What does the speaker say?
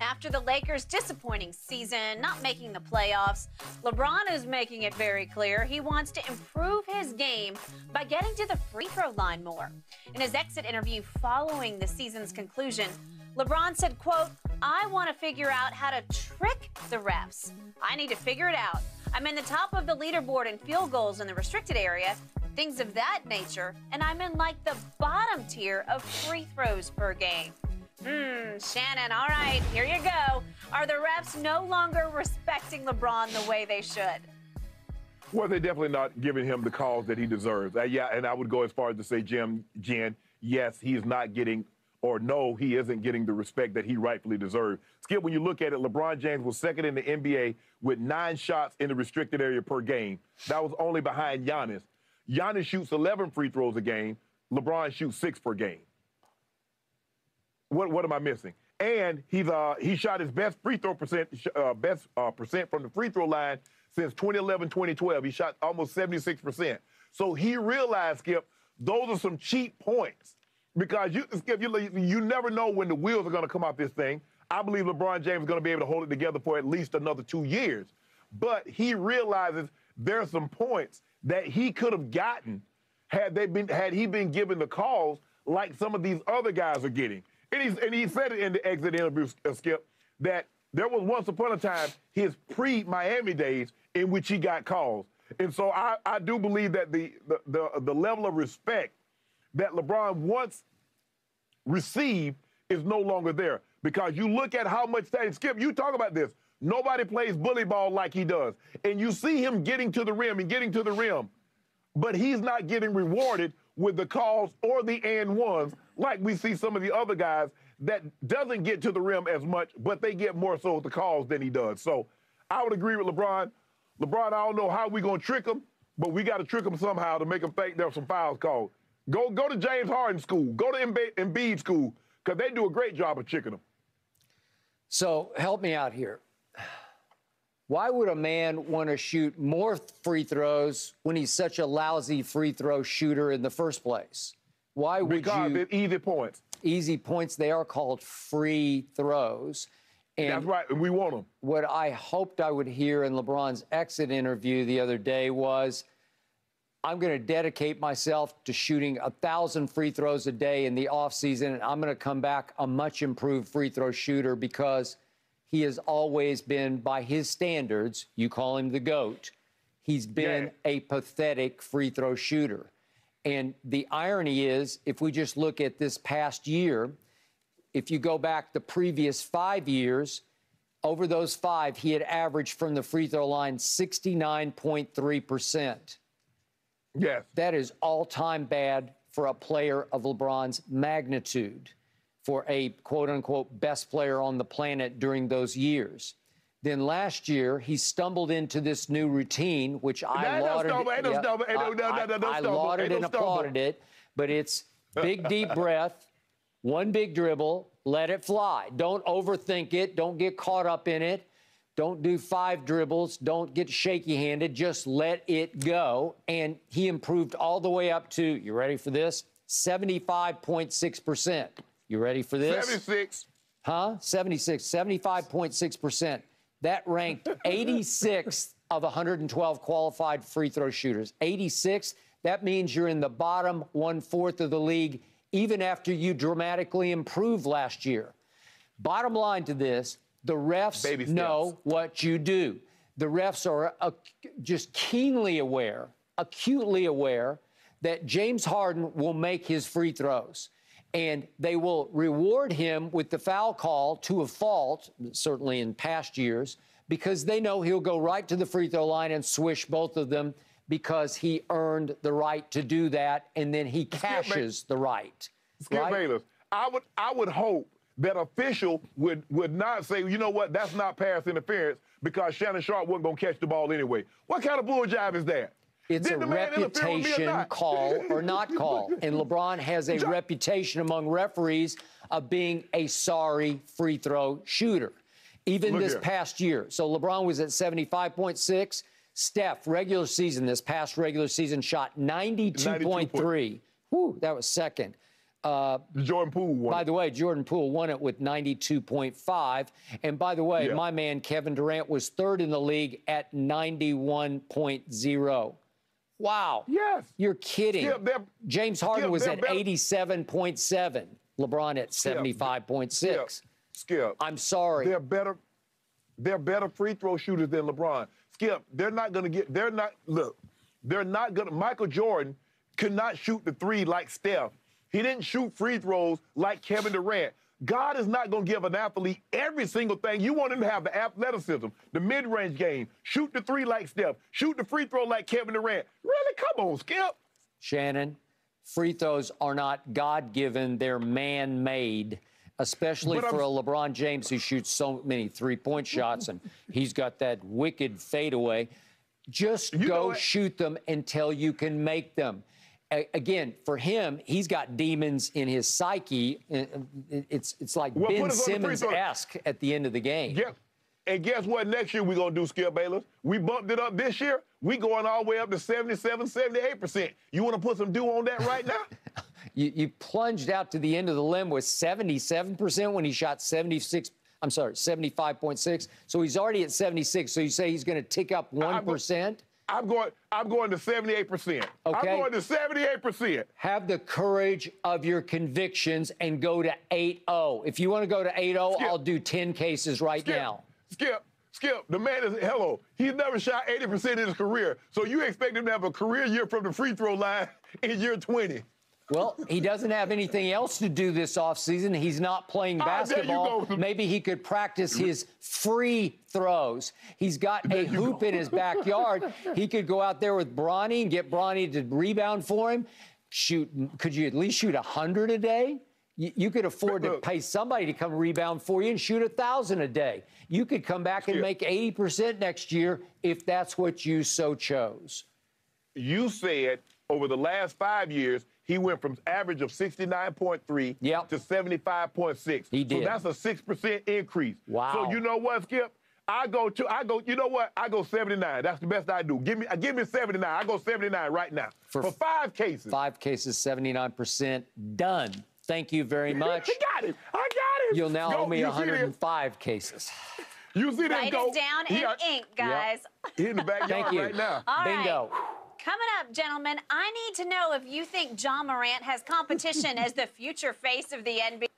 After the Lakers' disappointing season, not making the playoffs, LeBron is making it very clear he wants to improve his game by getting to the free throw line more. In his exit interview following the season's conclusion, LeBron said, quote, I want to figure out how to trick the refs. I need to figure it out. I'm in the top of the leaderboard in field goals in the restricted area, things of that nature, and I'm in like the bottom tier of free throws per game. Hmm, Shannon, all right, here you go. Are the refs no longer respecting LeBron the way they should? Well, they're definitely not giving him the calls that he deserves. Uh, yeah, and I would go as far as to say, Jim, Jen, yes, he is not getting, or no, he isn't getting the respect that he rightfully deserves. Skip, when you look at it, LeBron James was second in the NBA with nine shots in the restricted area per game. That was only behind Giannis. Giannis shoots 11 free throws a game. LeBron shoots six per game. What what am I missing? And he's uh he shot his best free throw percent uh, best uh, percent from the free throw line since 2011 2012. He shot almost 76 percent. So he realized, Skip, those are some cheap points because you Skip you you never know when the wheels are going to come off this thing. I believe LeBron James is going to be able to hold it together for at least another two years. But he realizes there are some points that he could have gotten had they been had he been given the calls like some of these other guys are getting. And, and he said it in the exit interview, uh, Skip, that there was once upon a time his pre-Miami days in which he got calls. And so I, I do believe that the, the, the, the level of respect that LeBron once received is no longer there. Because you look at how much that, Skip, you talk about this. Nobody plays bully ball like he does. And you see him getting to the rim and getting to the rim, but he's not getting rewarded with the calls or the and ones like we see some of the other guys that doesn't get to the rim as much, but they get more so the calls than he does. So I would agree with LeBron. LeBron, I don't know how we're going to trick him, but we got to trick him somehow to make him think there's some fouls called. Go, go to James Harden school. Go to Embiid school because they do a great job of tricking him. So help me out here. Why would a man want to shoot more free throws when he's such a lousy free throw shooter in the first place? Why would because you? Easy points. Easy points. They are called free throws. And That's right. We want them. What I hoped I would hear in LeBron's exit interview the other day was, I'm going to dedicate myself to shooting a thousand free throws a day in the offseason, and I'm going to come back a much improved free throw shooter because he has always been, by his standards, you call him the GOAT, he's been yeah. a pathetic free throw shooter. And the irony is, if we just look at this past year, if you go back the previous five years, over those five, he had averaged from the free throw line 69.3%. Yes. That is all time bad for a player of LeBron's magnitude, for a quote unquote best player on the planet during those years. Then last year, he stumbled into this new routine, which I lauded. I lauded and applauded it, but it's big, deep breath, one big dribble, let it fly. Don't overthink it. Don't get caught up in it. Don't do five dribbles. Don't get shaky handed. Just let it go. And he improved all the way up to, you ready for this? 75.6%. You ready for this? 76. Huh? 76, 75.6%. That ranked 86th of 112 qualified free throw shooters. 86. That means you're in the bottom one fourth of the league, even after you dramatically improved last year. Bottom line to this the refs know what you do. The refs are uh, just keenly aware, acutely aware that James Harden will make his free throws and they will reward him with the foul call to a fault, certainly in past years, because they know he'll go right to the free throw line and swish both of them because he earned the right to do that, and then he cashes the right. Skip right? Bayless, I would I would hope that official would would not say, you know what, that's not pass interference because Shannon Sharpe wasn't gonna catch the ball anyway. What kind of bull job is that? It's Did a reputation call or not call. and LeBron has a reputation among referees of being a sorry free throw shooter, even Look this here. past year. So LeBron was at 75.6. Steph, regular season, this past regular season, shot 92.3. Whew, that was second. Uh, Jordan Poole won. By the way, Jordan Poole won it with 92.5. And by the way, Yeah. my man Kevin Durant was third in the league at 91.0. Wow. yes. You're kidding. Skip, they're- James Harden Skip, was at better- 87.7. LeBron at Skip, 75.6. Skip. I'm sorry. They're better. They're better free throw shooters than LeBron. Skip. They're not going to get. They're not. Look. They're not going to. Michael Jordan could not shoot the three like Steph. He didn't shoot free throws like Kevin Durant. God is not going to give an athlete every single thing. You want him to have the athleticism, the mid-range game, shoot the three like Steph, shoot the free throw like Kevin Durant. Really? Come on, Skip. Shannon, free throws are not God given, they're man made, especially for a LeBron James who shoots so many three point shots and he's got that wicked fadeaway. Just You go shoot them until you can make them. Again, for him, he's got demons in his psyche. Uh, It's, it's like Well, Ben put us on the free Simmons esque at the end of the game. Guess, and guess what? Next year we're gonna do Skip Bayless. We bumped it up this year. We going all the way up to 77, 78 percent. You want to put some dew on that right now? You, you plunged out to the end of the limb with 77% when he shot 76. I'm sorry, 75.6. So he's already at 76. So you say he's going to tick up 1%? I'm going. I'm going to 78 percent. Okay. I'm going to 78 percent. Have the courage of your convictions and go to 8 0. If you want to go to 8 0, I'll do 10 cases right Skip, now. Skip, Skip. The man is hello. He's never shot 80 percent in his career. So you expect him to have a career year from the free throw line in year 20? Well, he doesn't have anything else to do this offseason. He's not playing Ah, there basketball. go. Maybe he could practice his free throws. He's got a hoop go. in his backyard. He could go out there with Bronny and get Bronny to rebound for him. Shoot, could you at least shoot 100 a day? You, you could afford to pay somebody to come rebound for you and shoot a 1,000 a day. You could come back and make 80% next year if that's what you so chose. You said over the last five years he went from average of 69.3 Yep. to 75.6. He did. So that's a six percent increase. Wow. So you know what, Skip? I go to I go. You know what? I go 79. That's the best I do. Give me uh, give me 79. I go 79 right now For- for, five cases. Five cases, 79%. Done. Thank you very much. I got it. I got it. You'll now Go, owe me you see 105 cases. You see this Write go? it down He in are- ink, guys. He in the backyard Thank you. right now. All right. Coming up, gentlemen, I need to know if you think Ja Morant has competition as the future face of the NBA.